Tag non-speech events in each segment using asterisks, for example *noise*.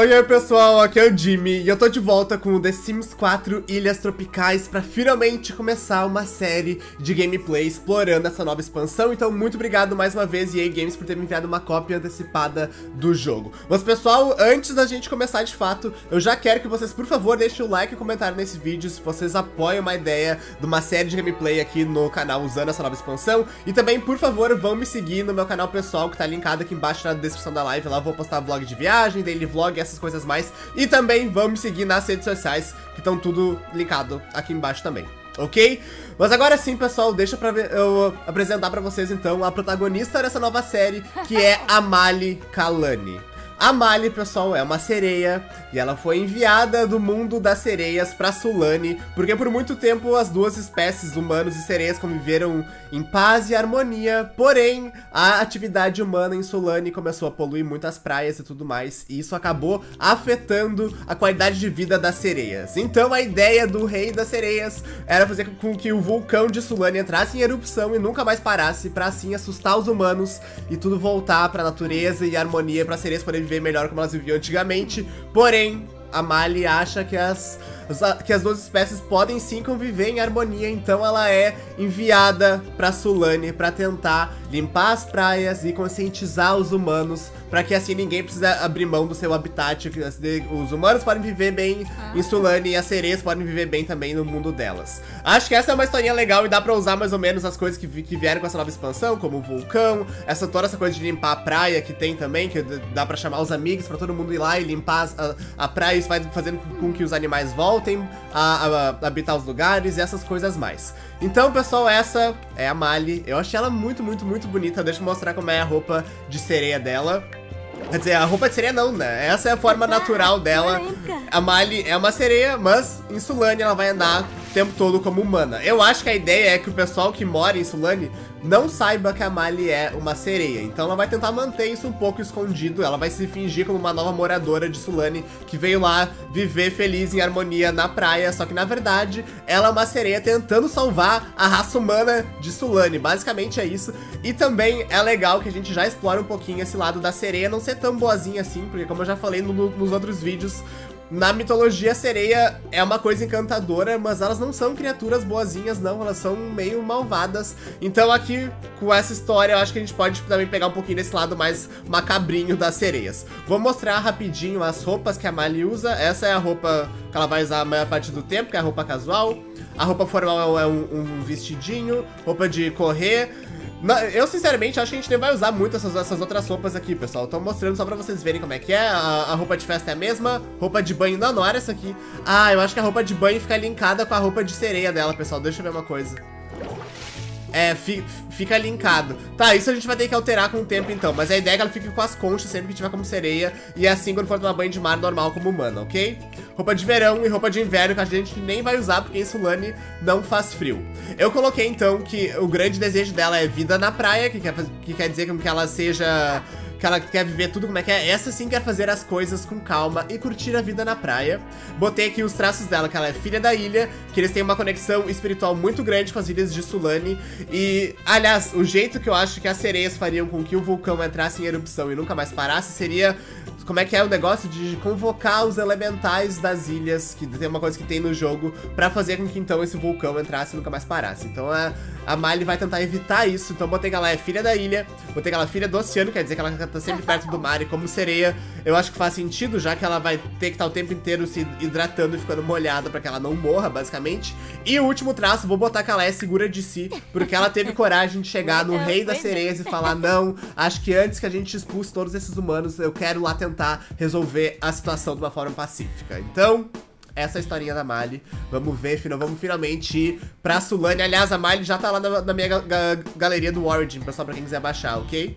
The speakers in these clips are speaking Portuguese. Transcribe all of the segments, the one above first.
Oi, pessoal, aqui é o Jimmy e eu tô de volta com o The Sims 4 Ilhas Tropicais pra finalmente começar uma série de gameplay explorando essa nova expansão. Então, muito obrigado mais uma vez EA Games por ter me enviado uma cópia antecipada do jogo. Mas, pessoal, antes da gente começar de fato, eu já quero que vocês, por favor, deixem o like e comentário nesse vídeo se vocês apoiam uma ideia de uma série de gameplay aqui no canal usando essa nova expansão. E também, por favor, vão me seguir no meu canal pessoal que tá linkado aqui embaixo na descrição da live. Lá eu vou postar vlog de viagem, daily vlog, essas coisas mais. E também vamos seguir nas redes sociais, que estão tudo linkado aqui embaixo também. Ok? Mas agora sim, pessoal, deixa pra eu apresentar pra vocês, então, a protagonista dessa nova série, que é a Mali Kalani. A Mali, pessoal, é uma sereia e ela foi enviada do mundo das sereias pra Sulane, porque por muito tempo as duas espécies, humanos e sereias, conviveram em paz e harmonia, porém, a atividade humana em Sulane começou a poluir muitas praias e tudo mais, e isso acabou afetando a qualidade de vida das sereias. Então a ideia do rei das sereias era fazer com que o vulcão de Sulane entrasse em erupção e nunca mais parasse, pra assim assustar os humanos e tudo voltar pra natureza e harmonia para as sereias poderem viver melhor como elas viviam antigamente. Porém, a Mali acha que as, que as duas espécies podem sim conviver em harmonia, então ela é enviada para Sulane para tentar limpar as praias e conscientizar os humanos para que assim ninguém precisa abrir mão do seu habitat. Os humanos podem viver bem ah. em Sulane e as sereias podem viver bem também no mundo delas. Acho que essa é uma historinha legal e dá pra usar mais ou menos as coisas que, que vieram com essa nova expansão, como o vulcão, essa toda essa coisa de limpar a praia que tem também, que dá pra chamar os amigos para todo mundo ir lá e limpar a, a praia, isso vai fazendo com que os animais voltem a, a, a habitar os lugares e essas coisas mais. Então, pessoal, essa é a Mali. Eu achei ela muito, muito, muito bonita. Deixa eu mostrar como é a roupa de sereia dela. Quer dizer, a roupa de sereia não, né? Essa é a forma natural dela. A Mali é uma sereia, mas em Sulane ela vai andar tempo todo como humana. Eu acho que a ideia é que o pessoal que mora em Sulane não saiba que a Mali é uma sereia. Então ela vai tentar manter isso um pouco escondido. Ela vai se fingir como uma nova moradora de Sulane que veio lá viver feliz em harmonia na praia. Só que na verdade ela é uma sereia tentando salvar a raça humana de Sulane. Basicamente é isso. E também é legal que a gente já explore um pouquinho esse lado da sereia não ser tão boazinha assim, porque como eu já falei no, nos outros vídeos, na mitologia, a sereia é uma coisa encantadora, mas elas não são criaturas boazinhas, não. Elas são meio malvadas. Então aqui, com essa história, eu acho que a gente pode também pegar um pouquinho desse lado mais macabrinho das sereias. Vou mostrar rapidinho as roupas que a Mali usa. Essa é a roupa que ela vai usar a maior parte do tempo, que é a roupa casual. A roupa formal é um, um vestidinho, roupa de correr. Eu, sinceramente, acho que a gente nem vai usar muito essas, essas outras roupas aqui, pessoal. Tô mostrando só pra vocês verem como é que é. A, a, roupa de festa é a mesma. Roupa de banho não, não era essa aqui. Ah, eu acho que a roupa de banho fica linkada com a roupa de sereia dela, pessoal. Deixa eu ver uma coisa. É, fi, fica linkado. Tá, isso a gente vai ter que alterar com o tempo então. Mas a ideia é que ela fique com as conchas sempre que tiver como sereia. E assim quando for tomar banho de mar normal como humana, ok? Roupa de verão e roupa de inverno que a gente nem vai usar porque em Sulane não faz frio. Eu coloquei então que o grande desejo dela é vida na praia, que quer, que quer dizer que ela seja que ela quer viver tudo como é que é. Essa sim quer fazer as coisas com calma e curtir a vida na praia. Botei aqui os traços dela, que ela é filha da ilha, que eles têm uma conexão espiritual muito grande com as ilhas de Sulane. E, aliás, o jeito que eu acho que as sereias fariam com que o vulcão entrasse em erupção e nunca mais parasse seria como é que é o negócio de convocar os elementais das ilhas, que tem uma coisa que tem no jogo, pra fazer com que então esse vulcão entrasse e nunca mais parasse. Então a, a Miley vai tentar evitar isso, então botei que ela é filha da ilha, botei que ela é filha do oceano, quer dizer que ela tá sempre perto do mar, e como sereia, eu acho que faz sentido, já que ela vai ter que estar o tempo inteiro se hidratando e ficando molhada pra que ela não morra, basicamente. E o último traço, vou botar que ela é segura de si, porque ela teve coragem de chegar no rei das sereias e falar, não, acho que antes que a gente expulse todos esses humanos, eu quero lá tentar resolver a situação de uma forma pacífica. Então, essa é a historinha da Mali. Vamos ver, final, vamos finalmente ir pra Sulane. Aliás, a Mali já tá lá na, na minha ga galeria do Origin, pessoal, pra quem quiser baixar, ok?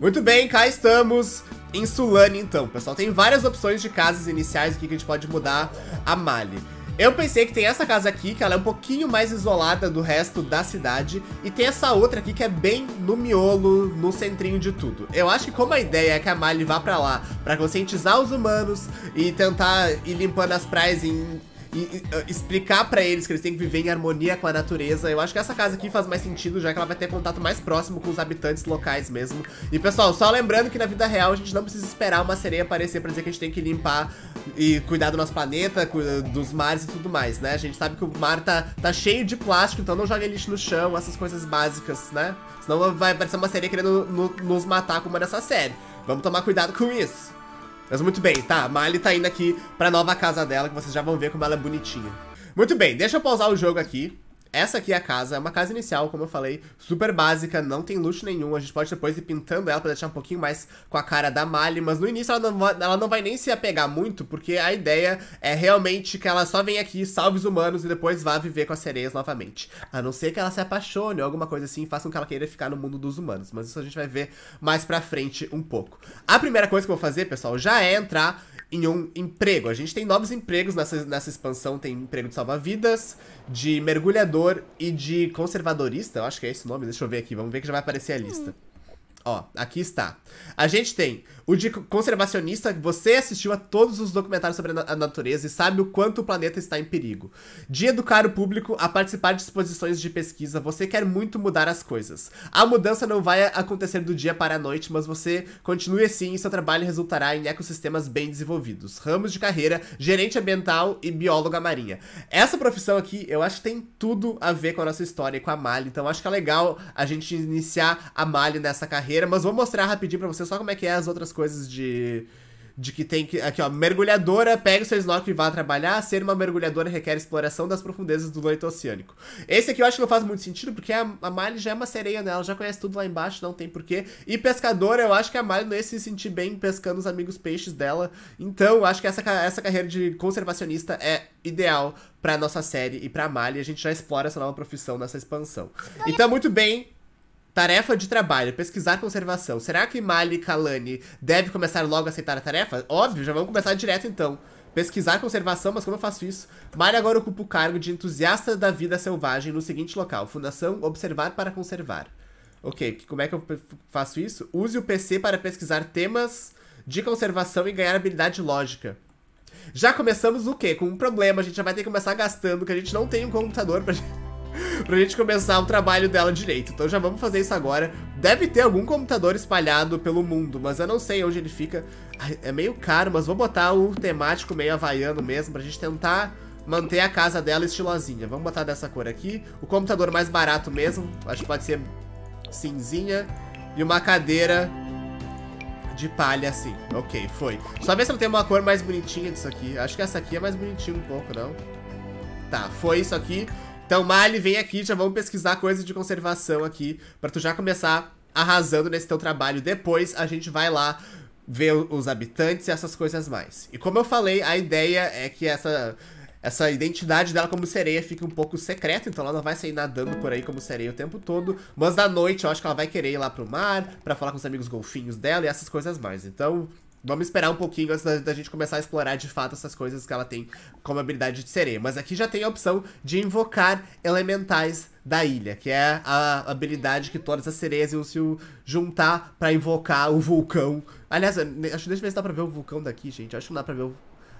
Muito bem, cá estamos em Sulane, então. Pessoal, tem várias opções de casas iniciais aqui que a gente pode mudar a Mali. Eu pensei que tem essa casa aqui, que ela é um pouquinho mais isolada do resto da cidade, e tem essa outra aqui que é bem no miolo, no centrinho de tudo. Eu acho que como a ideia é que a Miley vá pra lá pra conscientizar os humanos e tentar ir limpando as praias em e, e, uh, explicar pra eles que eles têm que viver em harmonia com a natureza. Eu acho que essa casa aqui faz mais sentido, já que ela vai ter contato mais próximo com os habitantes locais mesmo. E pessoal, só lembrando que na vida real a gente não precisa esperar uma sereia aparecer pra dizer que a gente tem que limpar e cuidar do nosso planeta, dos mares e tudo mais, né? A gente sabe que o mar tá, tá cheio de plástico, então não jogue lixo no chão, essas coisas básicas, né? Senão vai parecer uma sereia querendo no, nos matar como nessa série. Vamos tomar cuidado com isso. Mas muito bem, tá, Miley tá indo aqui pra nova casa dela, que vocês já vão ver como ela é bonitinha. Muito bem, deixa eu pausar o jogo aqui. Essa aqui é a casa, é uma casa inicial, como eu falei, super básica, não tem luxo nenhum. A gente pode depois ir pintando ela pra deixar um pouquinho mais com a cara da Mali, mas no início ela não, vai, ela não vai nem se apegar muito, porque a ideia é realmente que ela só venha aqui, salve os humanos e depois vá viver com as sereias novamente. A não ser que ela se apaixone ou alguma coisa assim, faça com que ela queira ficar no mundo dos humanos, mas isso a gente vai ver mais pra frente um pouco. A primeira coisa que eu vou fazer, pessoal, já é entrar em um emprego. A gente tem novos empregos nessa, nessa expansão, tem emprego de salva-vidas, de mergulhador e de conservadorista, eu acho que é esse o nome, deixa eu ver aqui, vamos ver que já vai aparecer a lista. Ó, aqui está. A gente tem o de conservacionista, você assistiu a todos os documentários sobre a natureza e sabe o quanto o planeta está em perigo. De educar o público a participar de exposições de pesquisa, você quer muito mudar as coisas. A mudança não vai acontecer do dia para a noite, mas você continue assim e seu trabalho resultará em ecossistemas bem desenvolvidos. Ramos de carreira, gerente ambiental e bióloga marinha. Essa profissão aqui, eu acho que tem tudo a ver com a nossa história e com a Mali, então acho que é legal a gente iniciar a Mali nessa carreira, mas vou mostrar rapidinho pra vocês só como é que é as outras coisas de de que tem que. Aqui, ó. Mergulhadora, pega o seu snorkel e vá trabalhar. Ser uma mergulhadora requer exploração das profundezas do leito oceânico. Esse aqui eu acho que não faz muito sentido, porque a, a Miley já é uma sereia, né? Ela já conhece tudo lá embaixo, não tem porquê. E pescadora, eu acho que a Miley não ia se sentir bem pescando os amigos peixes dela. Então, eu acho que essa, essa carreira de conservacionista é ideal pra nossa série e pra Miley. A gente já explora essa nova profissão nessa expansão. Então, muito bem. Tarefa de trabalho, pesquisar conservação. Será que Mali Kalani deve começar logo a aceitar a tarefa? Óbvio, já vamos começar direto então. Pesquisar conservação, mas como eu faço isso? Mali agora ocupa o cargo de entusiasta da vida selvagem no seguinte local. Fundação Observar para Conservar. Ok, como é que eu faço isso? Use o PC para pesquisar temas de conservação e ganhar habilidade lógica. Já começamos o quê? Com um problema, a gente já vai ter que começar gastando, que a gente não tem um computador pra gente pra gente começar o trabalho dela direito. Então já vamos fazer isso agora. Deve ter algum computador espalhado pelo mundo, mas eu não sei onde ele fica. É meio caro, mas vou botar o temático meio havaiano mesmo, pra gente tentar manter a casa dela estilosinha. Vamos botar dessa cor aqui. O computador mais barato mesmo, acho que pode ser cinzinha. E uma cadeira de palha assim. Ok, foi. Só ver se não tem uma cor mais bonitinha disso aqui. Acho que essa aqui é mais bonitinha um pouco, não? Tá, foi isso aqui. Então, Mali, vem aqui, já vamos pesquisar coisas de conservação aqui, pra tu já começar arrasando nesse teu trabalho. Depois, a gente vai lá ver os habitantes e essas coisas mais. E como eu falei, a ideia é que essa, essa identidade dela como sereia fique um pouco secreta, então ela não vai sair nadando por aí como sereia o tempo todo, mas da noite eu acho que ela vai querer ir lá pro mar, pra falar com os amigos golfinhos dela e essas coisas mais. Então, Vamos esperar um pouquinho antes da, da, gente começar a explorar de fato essas coisas que ela tem como habilidade de sereia. Mas aqui já tem a opção de invocar elementais da ilha, que é a habilidade que todas as sereias iam se juntar para invocar o vulcão. Aliás, acho, deixa eu ver se dá pra ver o vulcão daqui, gente. Acho que não dá pra ver o...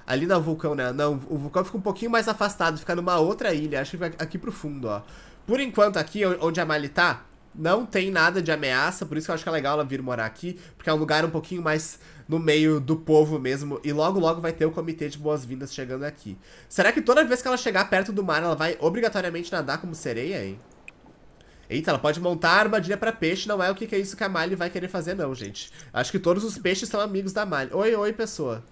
Ali no vulcão, né? Não, o vulcão fica um pouquinho mais afastado, fica numa outra ilha. Acho que vai aqui pro fundo, ó. Por enquanto, aqui onde a Mali tá, não tem nada de ameaça, por isso que eu acho que é legal ela vir morar aqui, porque é um lugar um pouquinho mais no meio do povo mesmo, e logo logo vai ter o comitê de boas-vindas chegando aqui. Será que toda vez que ela chegar perto do mar, ela vai obrigatoriamente nadar como sereia, hein? Eita, ela pode montar armadilha pra peixe, não é o que, que é isso que a Miley vai querer fazer não, gente. Acho que todos os peixes são amigos da Miley. Oi, oi, pessoa.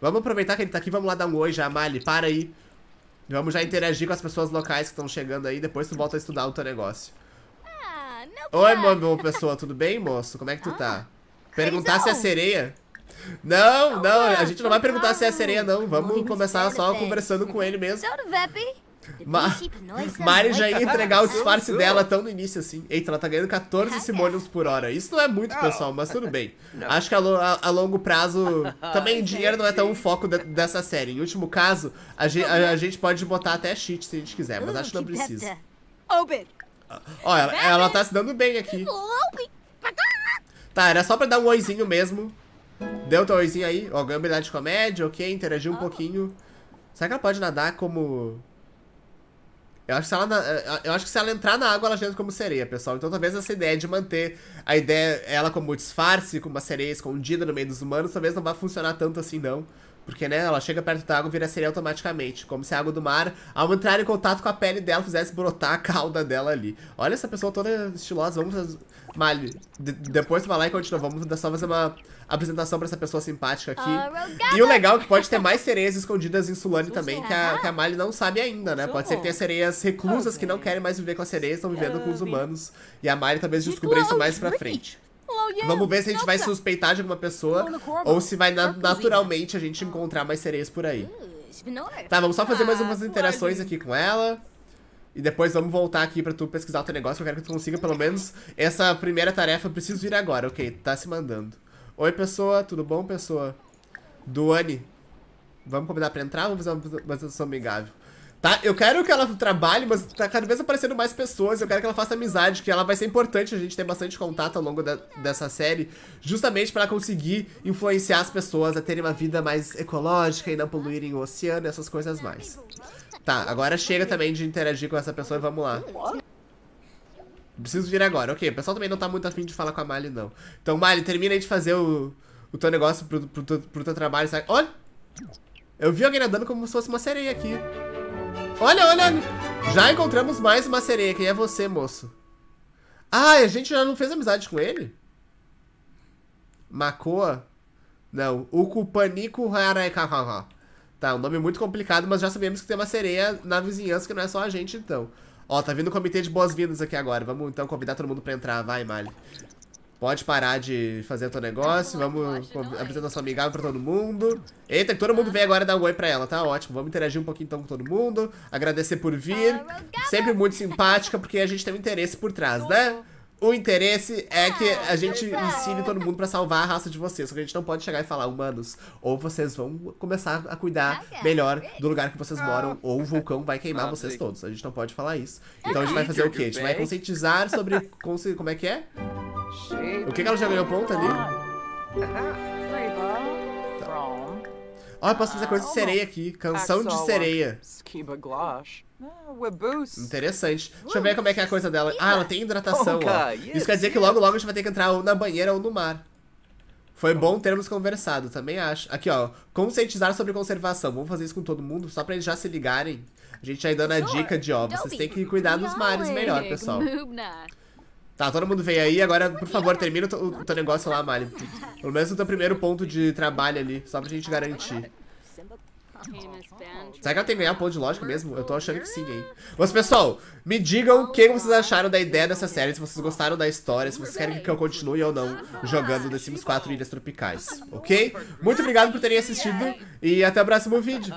Vamos aproveitar que ele tá aqui, vamos lá dar um oi já, Miley, para aí. Vamos já interagir com as pessoas locais que estão chegando aí, depois tu volta a estudar o teu negócio. Oi, meu pessoa, tudo bem, moço? Como é que tu tá? Perguntar se é sereia? Não, não, a gente não vai perguntar se é sereia, não. Vamos começar só conversando com ele mesmo. Ma *laughs* Mari já ia entregar o disfarce dela tão no início assim. Eita, ela tá ganhando 14 *laughs* simoleons por hora. Isso não é muito, pessoal, mas tudo bem. Acho que a, lo a, longo prazo, *laughs* também dinheiro não é tão um foco de dessa série. Em último caso, a, ge a, a gente pode botar até cheat se a gente quiser, mas acho que não precisa. Ó, ela, ela tá se dando bem aqui. Tá, era só pra dar um oizinho mesmo. Deu teu oizinho aí. Ó, ganhou habilidade de comédia, ok, interagiu um pouquinho. Será que ela pode nadar como... Eu acho, que se ela, eu acho que se ela entrar na água, ela já entra como sereia, pessoal. Então talvez essa ideia de manter a ideia, ela como disfarce, como uma sereia escondida no meio dos humanos, talvez não vá funcionar tanto assim, não. Porque, né, ela chega perto da água e vira sereia automaticamente. Como se a água do mar, ao entrar em contato com a pele dela, fizesse brotar a cauda dela ali. Olha essa pessoa toda estilosa. Vamos. Mali, de depois vai lá e continua. Vamos só fazer uma apresentação pra essa pessoa simpática aqui. E o legal é que pode ter mais sereias escondidas em Sulane também, que a, que a Mali não sabe ainda, né? Pode ser que tenha sereias reclusas que não querem mais viver com as sereias, estão vivendo com os humanos. E a Mali talvez descubra isso mais pra frente. Vamos ver se a gente vai suspeitar de alguma pessoa ou se vai na naturalmente a gente encontrar mais sereias por aí. Tá, vamos só fazer mais umas interações aqui com ela. E depois vamos voltar aqui pra tu pesquisar o teu negócio. Eu quero que tu consiga pelo menos essa primeira tarefa. Eu preciso vir agora, ok? Tá se mandando. Oi, pessoa. Tudo bom, pessoa? Duane. Vamos combinar pra entrar ou vamos fazer uma apresentação amigável? Tá? Eu quero que ela trabalhe, mas tá cada vez aparecendo mais pessoas. Eu quero que ela faça amizade, que ela vai ser importante a gente ter bastante contato ao longo da, dessa série, justamente para conseguir influenciar as pessoas a terem uma vida mais ecológica e não poluírem o oceano essas coisas mais. Tá, agora chega também de interagir com essa pessoa e vamos lá. Preciso vir agora. Ok, o pessoal também não tá muito afim de falar com a Mali, não. Então, Mali, termina aí de fazer o, o teu negócio pro, pro, pro, pro teu trabalho. Sabe? Olha! Eu vi alguém andando como se fosse uma sereia aqui. Olha, olha! Já encontramos mais uma sereia. Quem é você, moço? Ah, a gente já não fez amizade com ele? Macoa? Não. Ukupaniku Haraikahaha. Tá, um nome muito complicado, mas já sabemos que tem uma sereia na vizinhança que não é só a gente, então. Ó, tá vindo o comitê de boas-vindas aqui agora. Vamos, então, convidar todo mundo pra entrar. Vai, Mali. Pode parar de fazer o teu negócio. Vamos apresentação amigável pra todo mundo. Eita, que todo mundo vem agora dar um oi pra ela, tá ótimo. Vamos interagir um pouquinho então com todo mundo. Agradecer por vir. Sempre muito simpática, porque a gente tem um interesse por trás, né? O interesse é que a gente ensine todo mundo pra salvar a raça de vocês. Só que a gente não pode chegar e falar, humanos, ou vocês vão começar a cuidar melhor do lugar que vocês moram, ou o vulcão vai queimar vocês todos. A gente não pode falar isso. Então a gente vai fazer o quê? A gente vai conscientizar sobre *laughs* como é que é? O que, que ela já ganhou ponto ali? Ó, eu posso fazer coisa de sereia aqui. Canção de sereia. Interessante. Deixa eu ver como é que é a coisa dela. Ah, ela tem hidratação, ó. Isso quer dizer que logo logo a gente vai ter que entrar ou na banheira ou no mar. Foi bom termos conversado, também acho. Aqui, ó. Conscientizar sobre conservação. Vamos fazer isso com todo mundo, só pra eles já se ligarem. A gente aí dando a dica de, ó, vocês têm que cuidar dos mares melhor, pessoal. Tá, todo mundo veio aí. Agora, por favor, termina o, teu negócio lá, Mali. Pelo menos o teu primeiro ponto de trabalho ali, só pra gente garantir. Será que ela tem que ganhar ponto de lógica mesmo? Eu tô achando que sim, hein? Mas, pessoal, me digam o que vocês acharam da ideia dessa série, se vocês gostaram da história, se vocês querem que eu continue ou não jogando The Sims 4 Ilhas Tropicais, ok? Muito obrigado por terem assistido e até o próximo vídeo.